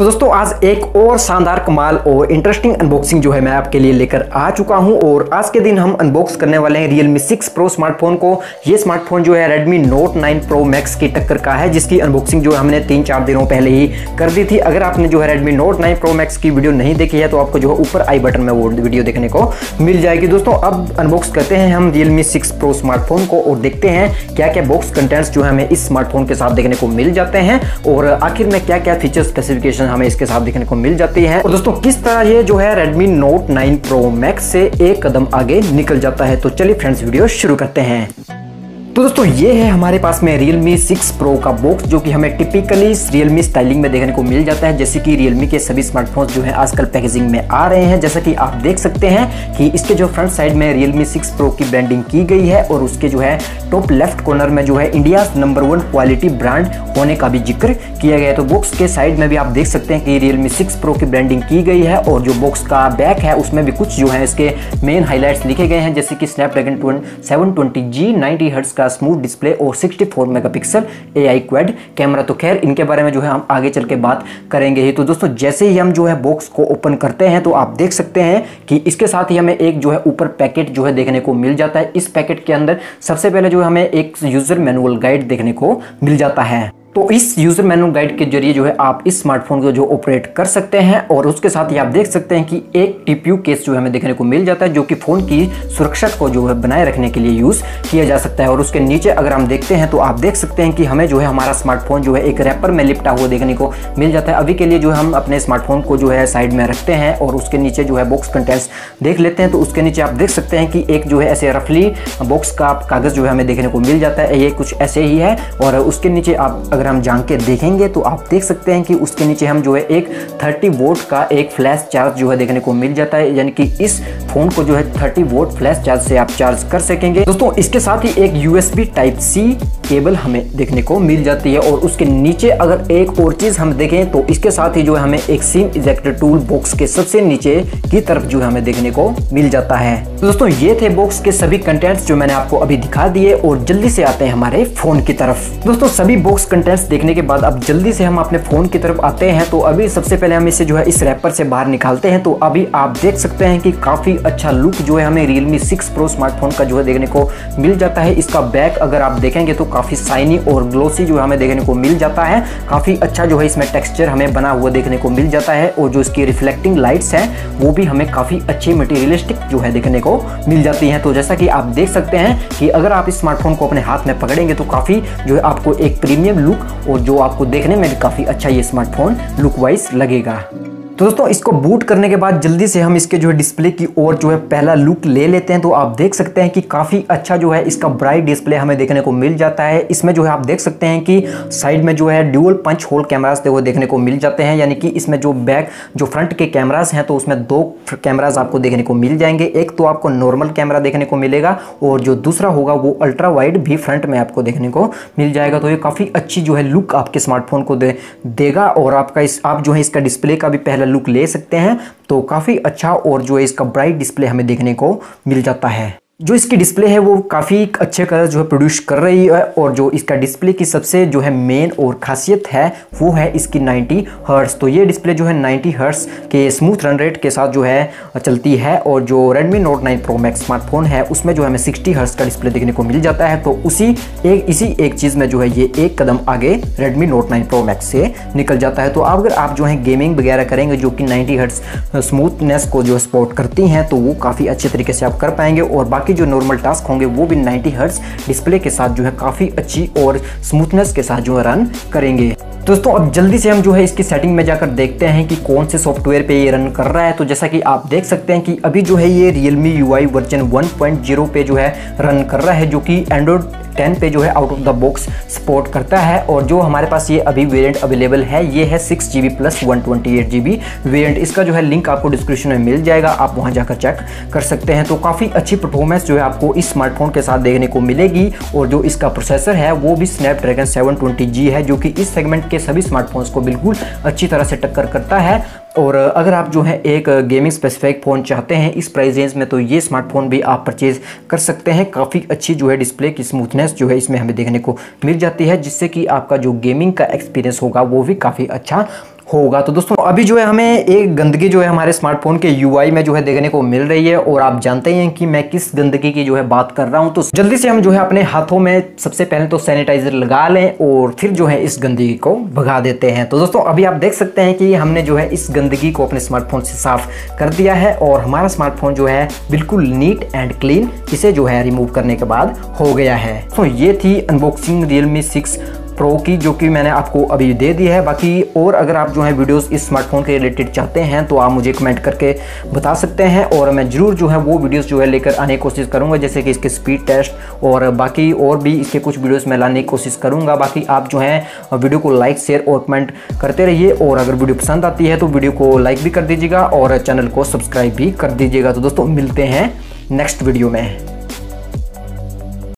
तो दोस्तों, आज एक और शानदार कमाल और इंटरेस्टिंग अनबॉक्सिंग जो है मैं आपके लिए लेकर आ चुका हूँ। और आज के दिन हम अनबॉक्स करने वाले हैं Realme 6 Pro स्मार्टफ़ोन को। ये स्मार्टफ़ोन जो है Redmi Note nine Pro Max की टक्कर का है, जिसकी अनबॉक्सिंग जो है हमने तीन चार दिनों पहले ही कर दी थी। अगर आपने जो है Redmi Note nine Pro Max की वीडियो नहीं देखी है तो आपको जो है ऊपर आई बटन में वो वीडियो देखने को मिल जाएगी। दोस्तों, अब अनबॉक्स करते हैं हम Realme 6 Pro स्मार्टफ़ोन को और देखते हैं क्या क्या बॉक्स कंटेंट्स जो है हमें इस स्मार्टफ़ोन के साथ देखने को मिल जाते हैं। और आखिर में क्या क्या फीचर स्पेसिफिकेशन हमें इसके साथ देखने को मिल जाती है। और दोस्तों, किस तरह ये जो है Redmi Note 9 Pro Max से एक कदम आगे निकल जाता है? तो चलिए फ्रेंड्स, वीडियो शुरू करते हैं। तो दोस्तों, ये है हमारे पास में Realme 6 Pro का बॉक्स जो कि हमें टिपिकली Realme स्टाइलिंग में देखने को मिल जाता है, जैसे कि Realme के सभी स्मार्टफोन्स जो है आजकल पैकेजिंग में आ रहे हैं। जैसा कि आप देख सकते हैं कि इसके जो फ्रंट साइड में Realme 6 Pro की ब्रांडिंग की गई है और उसके जो है टॉप लेफ़्ट कॉर्नर में जो है India number one quality brand होने का भी ज़िक्र किया गया है। तो बॉक्स के साइड में भी आप देख सकते हैं कि Realme 6 Pro की ब्रांडिंग की गई है और जो बॉक्स का बैक है, उसमें भी कुछ जो है इसके मेन हाईलाइट्स लिखे गए हैं, जैसे कि Snapdragon seven twenty G ninety hertz का स्मूथ डिस्प्ले और 64 मेगापिक्सल एआई क्वेड कैमरा तो खैर, इनके बारे में जो है हम आगे चल के बात करेंगे ही। तो दोस्तों, जैसे ही हम जो है बॉक्स को ओपन करते हैं तो आप देख सकते हैं कि इसके साथ ही हमें एक जो है ऊपर पैकेट जो है देखने को मिल जाता है। इस पैकेट के अंदर सबसे पहले जो है हमें एक यूज़र मैनुअल गाइड देखने को मिल जाता है। तो इस यूज़र मैनुअल गाइड के ज़रिए जो है आप इस स्मार्टफ़ोन को जो ऑपरेट कर सकते हैं और उसके साथ ही आप देख सकते हैं कि एक टीपीयू केस जो हमें देखने को मिल जाता है जो कि फ़ोन की सुरक्षा को जो है बनाए रखने के लिए यूज़ किया जा सकता है और उसके नीचे अगर हम देखते हैं तो आप देख सकते हैं कि हमें जो है हमारा स्मार्टफ़ोन जो है एक रैपर में लिपटा हुआ देखने को मिल जाता है अभी के लिए जो है हम अपने स्मार्टफ़ोन को जो है साइड में रखते हैं और उसके नीचे जो है बॉक्स कंटेंट्स देख लेते हैं तो उसके नीचे आप देख सकते हैं कि एक जो है ऐसे रफली बॉक्स का कागज़ जो है हमें देखने को मिल जाता है ये कुछ ऐसे ही है और उसके नीचे आप अगर हम जान के देखेंगे तो आप देख सकते हैं कि उसके नीचे हम जो है एक 30 वोट का एक फ्लैश चार्ज जो है देखने को मिल जाता है, यानी कि इस फ़ोन को जो है 30 वोट फ्लैश चार्ज से आप चार्ज कर सकेंगे। दोस्तों, इसके साथ ही एक यूएसबी टाइप सी केबल हमें देखने को मिल जाती है और उसके नीचे अगर एक और चीज़ हम देखें तो इसके साथ ही जो है हमें एक सिम इजेक्टर टूल बॉक्स के सबसे नीचे की तरफ़ जो है हमें देखने को मिल जाता है। तो दोस्तों, ये थे बॉक्स के सभी कंटेंट्स जो मैंने आपको अभी दिखा दिए और जल्दी से आते हैं हमारे फ़ोन की तरफ़। दोस्तों, सभी बॉक्स कंटेंट्स देखने के बाद अब जल्दी से हम अपने फ़ोन की तरफ़ आते हैं। तो अभी सबसे पहले हम इसे जो है इस रैपर से बाहर निकालते हैं। तो अभी आप देख सकते हैं कि काफ़ी अच्छा लुक जो है हमें रियलमी सिक्स प्रो स्मार्टफ़ोन का जो है देखने को मिल जाता है। इसका बैक अगर आप देखेंगे तो काफ़ी साइनी और ग्लोसी जो हमें देखने को मिल जाता है। काफ़ी अच्छा जो है इसमें टेक्स्चर हमें बना हुआ देखने को मिल जाता है और जो इसकी रिफ्लेक्टिंग लाइट्स हैं, वो भी हमें काफ़ी अच्छी मटीरियलिस्टिक जो है देखने को मिल जाती है। तो जैसा कि आप देख सकते हैं कि अगर आप इस स्मार्टफ़ोन को अपने हाथ में पकड़ेंगे तो काफ़ी जो है आपको एक प्रीमियम लुक और जो आपको देखने में भी काफ़ी अच्छा ये स्मार्टफ़ोन लुक वाइज लगेगा। तो दोस्तों, इसको बूट करने के बाद जल्दी से हम इसके जो है डिस्प्ले की ओर जो है पहला लुक ले लेते हैं। तो आप देख सकते हैं कि काफ़ी अच्छा जो है इसका ब्राइट डिस्प्ले हमें देखने को मिल जाता है। इसमें जो है आप देख सकते हैं कि साइड में जो है ड्यूअल पंच होल कैमराज वो देखने को मिल जाते हैं। यानी कि इसमें जो बैक जो फ्रंट के कैमराज हैं तो उसमें दो कैमराज आपको देखने को मिल जाएँगे। एक तो आपको नॉर्मल कैमरा देखने को मिलेगा और जो दूसरा होगा, वो अल्ट्रा वाइड भी फ्रंट में आपको देखने को मिल जाएगा। तो ये काफ़ी अच्छी जो है लुक आपके स्मार्टफ़ोन को दे, देगा और आपका इस, आप जो है इसका डिस्प्ले का भी पहला लुक ले सकते हैं तो काफ़ी अच्छा और जो है इसका ब्राइट डिस्प्ले हमें देखने को मिल जाता है। जो इसकी डिस्प्ले है वो काफ़ी अच्छे कलर जो है प्रोड्यूस कर रही है और जो इसका डिस्प्ले की सबसे जो है मेन और खासियत है, वो है इसकी 90 हर्ट्स तो ये डिस्प्ले जो है 90 हर्ट्स के स्मूथ रन रेट के साथ जो है चलती है और जो Redmi Note 9 Pro Max smartphone है, उसमें जो हमें 60 हर्ट्स का डिस्प्ले देखने को मिल जाता है। तो उसी एक, इसी एक चीज़ में जो है ये एक कदम आगे Redmi Note nine Pro Max से निकल जाता है। तो अगर आप जो है गेमिंग वगैरह करेंगे जो कि नाइन्टी हर्ट्स स्मूथनेस को जो सपोर्ट करती हैं तो वो काफ़ी अच्छे तरीके से आप कर पाएँगे और बाकी बाकी जो नॉर्मल टास्क होंगे वो भी 90 हर्ट्स डिस्प्ले के साथ जो है काफ़ी अच्छी और स्मूथनेस के साथ जो है रन करेंगे। दोस्तों, अब जल्दी से हम जो है इसकी सेटिंग में जाकर देखते हैं कि कौन से सॉफ्टवेयर पे ये रन कर रहा है। तो जैसा कि आप देख सकते हैं कि अभी जो है ये Realme UI वर्जन 1.0 पे जो है रन कर रहा है, जो कि एंड्रॉइड 10 पे जो है out of the box support करता है और जो हमारे पास ये अभी वेरिएंट अवेलेबल है, ये है six G B plus one twenty eight G B variant इसका जो है लिंक आपको डिस्क्रिप्शन में मिल जाएगा, आप वहाँ जाकर चेक कर सकते हैं। तो काफ़ी अच्छी परफॉर्मेंस जो है आपको इस स्मार्टफ़ोन के साथ देखने को मिलेगी और जो इसका प्रोसेसर है, वो भी स्नैपड्रैगन 720G है, जो कि इस सेगमेंट के सभी स्मार्टफोन्स को बिल्कुल अच्छी तरह से टक्कर करता है। और अगर आप जो है एक गेमिंग स्पेसिफिक फ़ोन चाहते हैं, इस प्राइस रेंज में तो ये स्मार्टफ़ोन भी आप परचेज़ कर सकते हैं। काफ़ी अच्छी जो है डिस्प्ले की स्मूथनेस जो है इसमें हमें देखने को मिल जाती है, जिससे कि आपका जो गेमिंग का एक्सपीरियंस होगा वो भी काफ़ी अच्छा होगा। तो दोस्तों, अभी जो है हमें एक गंदगी जो है हमारे स्मार्टफ़ोन के यूआई में जो है देखने को मिल रही है और आप जानते हैं कि मैं किस गंदगी की जो है बात कर रहा हूँ। तो जल्दी से हम जो है अपने हाथों में सबसे पहले तो सैनिटाइजर लगा लें और फिर जो है इस गंदगी को भगा देते हैं। तो दोस्तों, अभी आप देख सकते हैं कि हमने जो है इस गंदगी को अपने स्मार्टफ़ोन से साफ़ कर दिया है और हमारा स्मार्टफ़ोन जो है बिल्कुल नीट एंड क्लीन इसे जो है रिमूव करने के बाद हो गया है। तो ये थी अनबॉक्सिंग रियलमी सिक्स प्रो की, जो कि मैंने आपको अभी दे दी है। बाकी और अगर आप जो है वीडियोस इस स्मार्टफ़ोन के रिलेटेड चाहते हैं तो आप मुझे कमेंट करके बता सकते हैं और मैं ज़रूर जो है वो वीडियोस जो है लेकर आने की कोशिश करूँगा, जैसे कि इसके स्पीड टेस्ट और बाकी और भी इसके कुछ वीडियोज़ में लाने की कोशिश करूँगा। बाकी आप जो है वीडियो को लाइक शेयर और कमेंट करते रहिए और अगर वीडियो पसंद आती है तो वीडियो को लाइक भी कर दीजिएगा और चैनल को सब्सक्राइब भी कर दीजिएगा। तो दोस्तों, मिलते हैं नेक्स्ट वीडियो में।